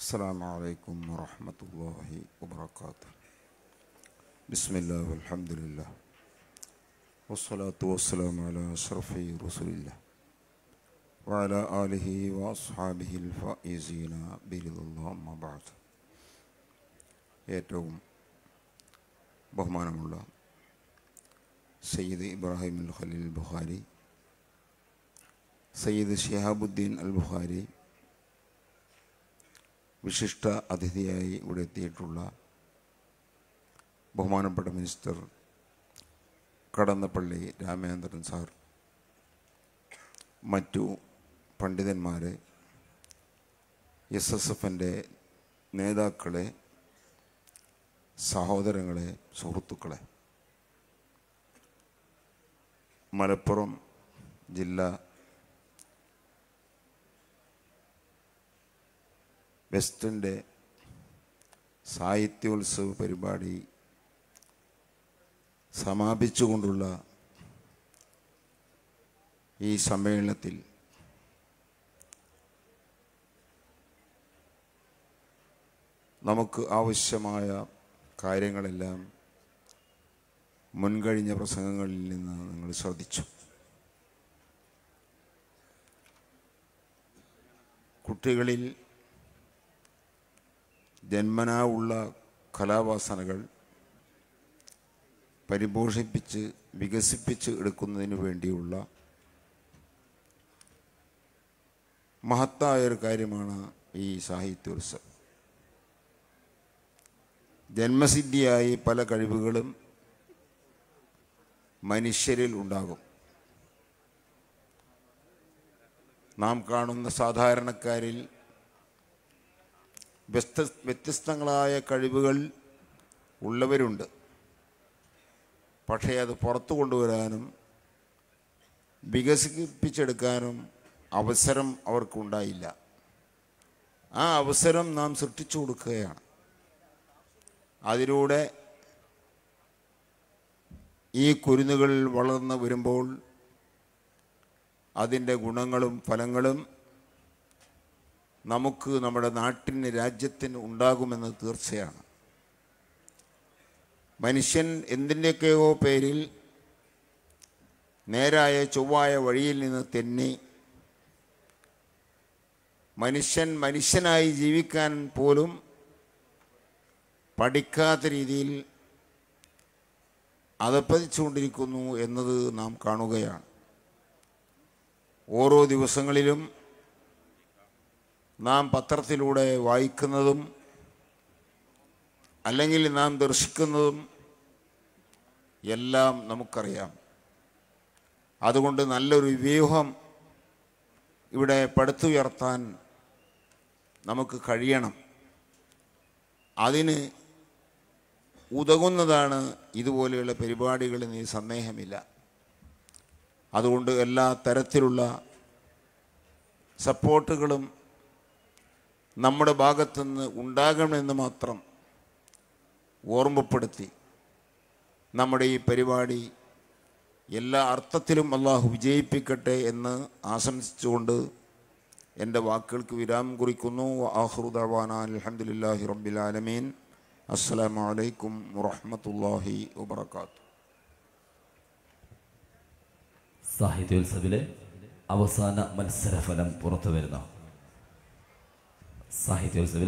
السلام عليكم ورحمة الله وبركاته بسم الله والحمد لله والصلاة والسلام على أشرف رسول الله وعلى آله وأصحابه الفائزين برضا الله أما بعد ഏറ്റവും ബഹുമാനമുള്ള സയ്യിദ് ഇബ്രാഹിം അൽ ഖലീൽ ബുഖാരി സയ്യിദ് ഷിഹാബുദ്ദീൻ അൽ ബുഖാരി വിശിഷ്ട അതിഥിയായി ഇവിടെ എത്തിയിട്ടുള്ള ബഹുമാനപ്പെട്ട മിനിസ്റ്റർ കടന്നപ്പള്ളി രാമേന്ദ്രൻ സാർ മറ്റു പണ്ഡിതന്മാരെ എസ് എസ് എഫിന്റെ നേതാക്കളെ സഹോദരങ്ങളെ സുഹൃത്തുക്കളെ. മലപ്പുറം ജില്ല വെസ്റ്റിന്റെ സാഹിത്യോത്സവ പരിപാടി സമാപിച്ചുകൊണ്ടുള്ള ഈ സമ്മേളനത്തിൽ നമുക്ക് ആവശ്യമായ കാര്യങ്ങളെല്ലാം മുൻകഴിഞ്ഞ പ്രസംഗങ്ങളിൽ നിന്ന് നിങ്ങൾ ശ്രദ്ധിച്ചു. കുട്ടികളിൽ ജന്മനാ ഉള്ള കലാവാസനകൾ പരിപോഷിപ്പിച്ച് വികസിപ്പിച്ച് എടുക്കുന്നതിന് വേണ്ടിയുള്ള മഹത്തായ ഒരു കാര്യമാണ് ഈ സാഹിത്യോത്സവം. ജന്മസിദ്ധിയായി പല കഴിവുകളും മനുഷ്യരിൽ ഉണ്ടാകും. നാം കാണുന്ന സാധാരണക്കാരിൽ വ്യസ്ത വ്യത്യസ്തങ്ങളായ കഴിവുകൾ ഉള്ളവരുണ്ട്. പക്ഷേ അത് പുറത്തു കൊണ്ടുവരാനും വികസിപ്പിച്ചെടുക്കാനും അവസരം അവർക്കുണ്ടായില്ല. ആ അവസരം നാം സൃഷ്ടിച്ചു കൊടുക്കുകയാണ്. അതിലൂടെ ഈ കുരുന്നുകൾ വളർന്നു വരുമ്പോൾ അതിന്റെ ഗുണങ്ങളും ഫലങ്ങളും നമുക്ക് നമ്മുടെ നാട്ടിന് രാജ്യത്തിന് ഉണ്ടാകുമെന്ന് തീർച്ചയാണ്. മനുഷ്യൻ എന്തിന്റെയൊക്കെയോ പേരിൽ നേരായ ചൊവ്വായ വഴിയിൽ നിന്ന് തെന്നി മനുഷ്യൻ മനുഷ്യനായി ജീവിക്കാൻ പോലും പഠിക്കാത്ത രീതിയിൽ അതപ്പതിച്ചുകൊണ്ടിരിക്കുന്നു എന്നത് നാം കാണുകയാണ്. ഓരോ ദിവസങ്ങളിലും നാം പത്രത്തിലൂടെ വായിക്കുന്നതും അല്ലെങ്കിൽ നാം ദർശിക്കുന്നതും എല്ലാം നമുക്കറിയാം. അതുകൊണ്ട് നല്ലൊരു വ്യൂഹം ഇവിടെ പടുത്തുയർത്താൻ നമുക്ക് കഴിയണം. അതിന് ഉതകുന്നതാണ് ഇതുപോലെയുള്ള പരിപാടികളെന്ന് ഈ സന്ദേഹമില്ല. അതുകൊണ്ട് എല്ലാ തരത്തിലുള്ള സപ്പോർട്ടുകളും നമ്മുടെ ഭാഗത്തുനിന്ന് ഉണ്ടാകണമെന്ന് മാത്രം ഓർമ്മപ്പെടുത്തി നമ്മുടെ ഈ പരിപാടി എല്ലാ അർത്ഥത്തിലും അള്ളാഹു വിജയിപ്പിക്കട്ടെ എന്ന് ആശംസിച്ചുകൊണ്ട് എന്റെ വാക്കുകൾക്ക് വിരാമം കുറിക്കുന്നു. ആഹ്റുദാൻ അലഹമുല്ലാഹി റബ്ബിലാലമീൻ അസ്സലാമു അലൈക്കും വറഹ്മത്തുള്ളാഹി വബർക്കാത്തു സാഹിത്യോത്സവിലെ അവസാന മത്സരഫലം പുറത്തു വരുന്നു സാഹിത്യോത്സവിലെ